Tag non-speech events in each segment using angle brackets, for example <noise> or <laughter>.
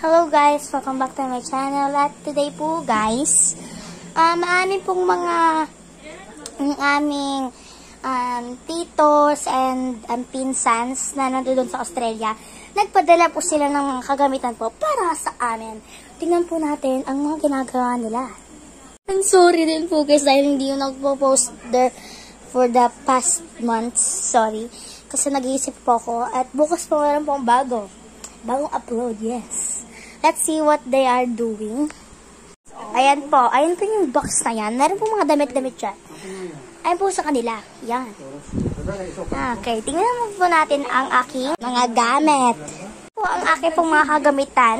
Hello guys! Welcome back to my channel. At today po guys, um, amin pong mga ang aming um, titos and um, pinsans na nandun sa Australia. Nagpadala po sila ng mga kagamitan po para sa amin. Tingnan po natin ang mga ginagawa nila. I'm sorry din po guys dahil hindi yung nagpo-post there for the past months. Sorry. Kasi nag-iisip po ako. At bukas po meron pong bago. Bagong upload, yes. Let's see what they are doing. Ayan po. Ayan po yung box na yan. Meron po mga damit-damit dyan. Ayan po sa kanila. Yan. Okay. Tingnan mo po natin ang aking mga gamit. Po ang aking pong mga kagamitan.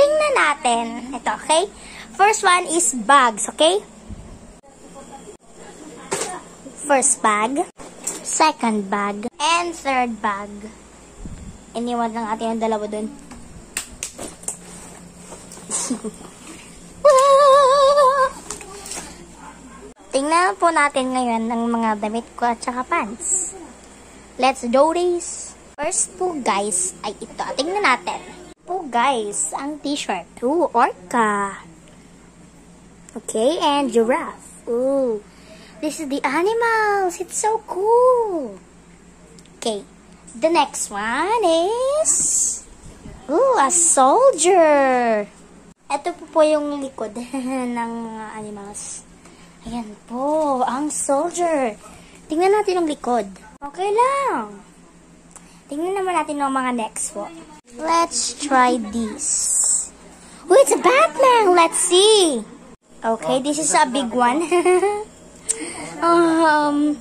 Tingnan natin. Ito, okay? First one is bags, okay? First bag. Second bag. And third bag. Iniwan lang natin ang dalawa dun. <laughs> Tingnan po natin ngayon ang mga damit ko at saka pants. Let's do this. First po guys ay ito. Tingnan natin. Po guys, ang t-shirt. Ooh, orca. Okay, and giraffe. Ooh. This is the animals. It's so cool. Okay. The next one is... Ooh, a soldier. Ito po po yung likod <laughs> ng mga animals. Ayan po, ang soldier. Tingnan natin ang likod. Okay lang. Tingnan naman natin ang mga next po. Let's try this. Oh, it's a Batman! Let's see. Okay, this is a big one. <laughs> um,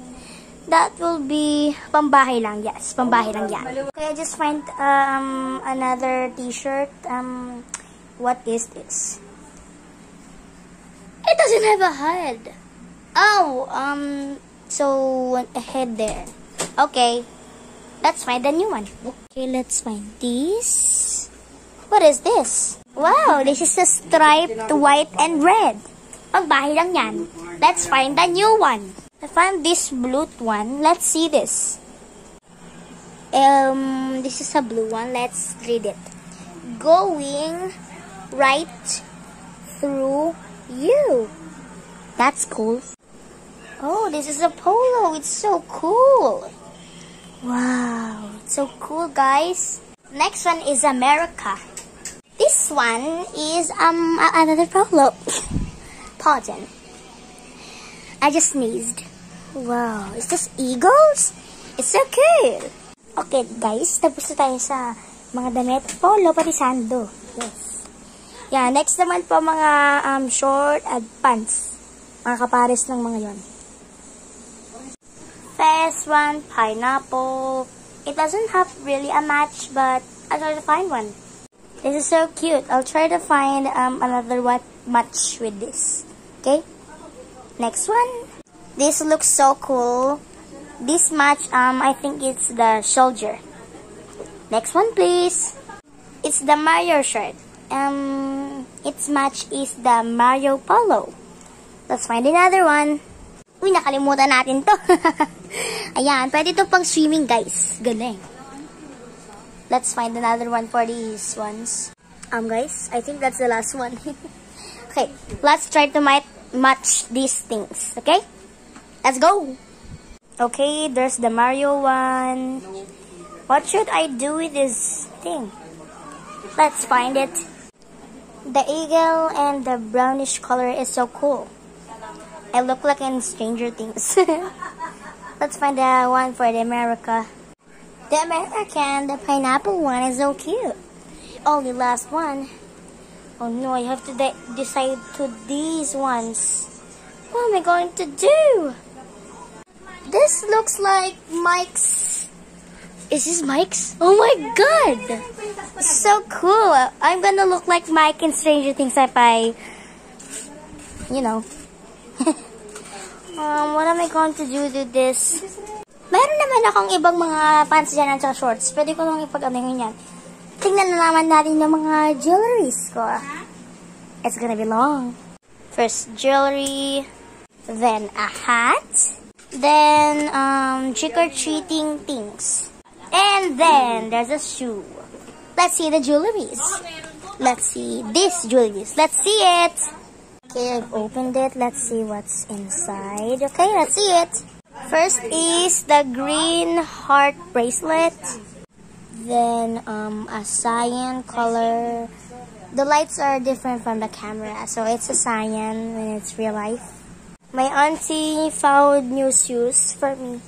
that will be pambahay lang. Yes, pambahay lang yan. Okay, I just find um another t-shirt. Um, what is this? It doesn't have a head. Oh, um, so a head there. Okay, let's find a new one. Okay, let's find this. What is this? Wow, this is a striped white and red. Pagbahay lang yan. Let's find a new one. I found this blue one. Let's see this. Um, this is a blue one. Let's read it. Going right through you. That's cool. Oh, this is a polo. It's so cool. Wow, so cool, guys. Next one is America. This one is um another polo. <laughs> Pardon. I just sneezed. Wow, is this eagles? It's so cool. Okay, guys, tapos tayo sa mga damit. Polo, pati sando. Yes. Yeah, next naman po mga um, short at pants. Mga kapares ng mga yon. First one, pineapple. It doesn't have really a match, but I'll try to find one. This is so cute. I'll try to find um, another what match with this. Okay? Next one. This looks so cool. This match, um, I think it's the soldier. Next one, please. It's the Mario shirt. Um, its match is the Mario Polo. Let's find another one. Uy, nakalimutan natin to. <laughs> Ayan, pwede to pang swimming, guys. Galing. Let's find another one for these ones. Um, guys, I think that's the last one. <laughs> okay, let's try to match these things, okay? Let's go! Okay, there's the Mario one. What should I do with this thing? Let's find it. The eagle and the brownish color is so cool. I look like in Stranger Things. <laughs> Let's find the one for the America. The American, the pineapple one is so cute. Only last one. Oh no, I have to de decide to these ones. What am I going to do? This looks like Mike's. Is this Mike's? Oh my god! So cool. I'm gonna look like Mike in Stranger Things if I, you know. <laughs> um, what am I going to do with this? Meron naman akong ibang mga pants dyan at shorts. Pwede ko nang ipag-ano yan. Tingnan na naman natin yung mga jewelries ko. It's gonna be long. First jewelry, then a hat, then um, trick-or-treating things. And then there's a shoe. Let's see the jewelries. let's see this jewelries. Let's see it. Okay, I've opened it. Let's see what's inside. Okay, let's see it. First is the green heart bracelet. Then um, a cyan color. The lights are different from the camera, so it's a cyan when it's real life. My auntie found new shoes for me.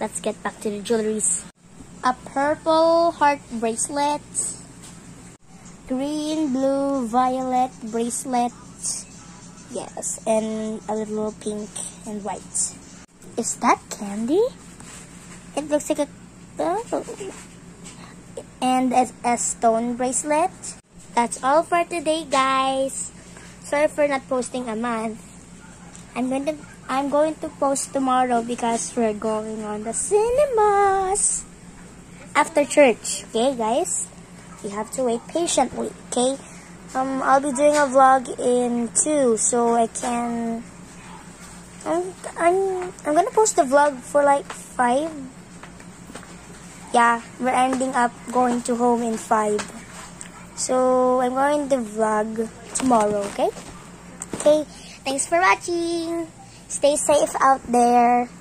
Let's get back to the jewelries. A purple heart bracelet. Green, blue, violet bracelet. Yes, and a little pink and white. Is that candy? It looks like a... Oh. And a, a stone bracelet. That's all for today, guys. Sorry for not posting a month. I'm going to I'm going to post tomorrow because we're going on the cinemas after church. Okay, guys, you have to wait patiently. Okay, um, I'll be doing a vlog in two, so I can. I'm I'm I'm gonna post the vlog for like five. Yeah, we're ending up going to home in five. So I'm going to vlog tomorrow. Okay. Okay. Thanks for watching. Stay safe out there.